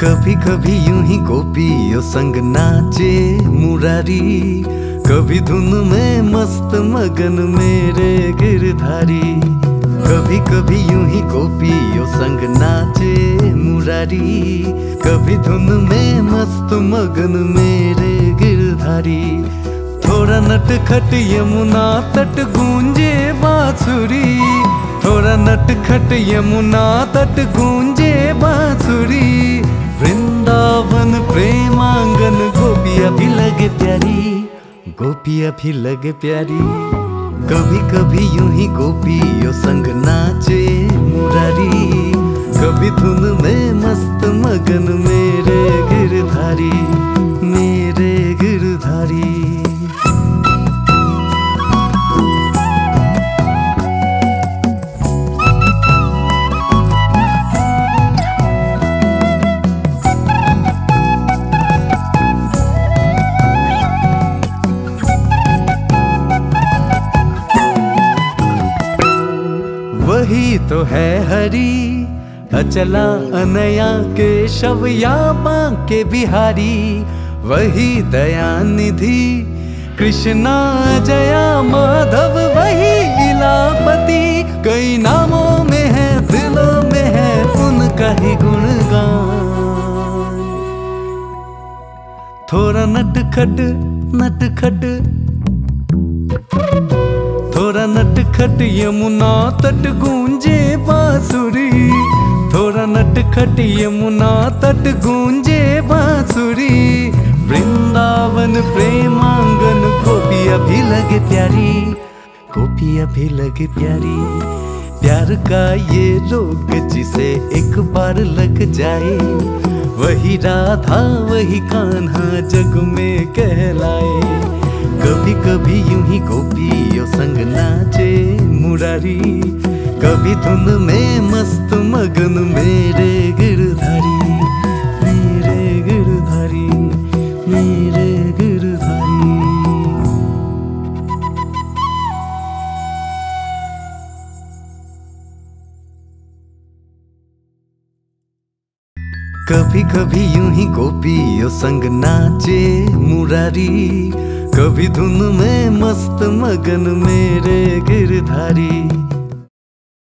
कभी कभी यूँ ही गोपियों संग नाचे मुरारी, कभी धुन में मस्त मगन मेरे गिरधारी। कभी कभी यूँ ही गोपियों संग नाचे मुरारी, कभी धुन में मस्त मगन मेरे गिरधारी। थोड़ा नट खट यमुना तट गूंजे बांसुरी, थोड़ा नट खट यमुना तट गूंजे बांसुरी। लगे प्यारी गोपिया भी लग प्यारी। कभी कभी यूँ ही गोपियों संग नाचे मुरारी। कभी धुन में मस्त मगन मेरे वही तो है हरी। अचला अनया के शव या के बिहारी। वही दया निधि कृष्णा, जया, माधव, वही इलापति कई नामों में है, दिलों में है उनका ही गुणगान। थोड़ा नट खट नट खट थोड़ा नट खट यमुना तट गूंजे बांसुरी। थोड़ा नट खट यमुना तट गूंजे बांसुरी। वृंदावन प्रेमांगन गोपिया भी लगे प्यारी गोपिया भी लगे प्यारी। प्यार का ये रोग जिसे एक बार लग जाए, वही राधा, वही कान्हा जग में कहलाए। कभी कभी यूँ ही गोपियों संग नाचे मुरारी। कभी धुन में मस्त मगन मेरे गिरधारी मेरे गिरधारी मेरे गिरधारी। कभी कभी यूँ ही गोपियों संग नाचे मुरारी। कभी धुन में मस्त मगन मेरे गिरधारी।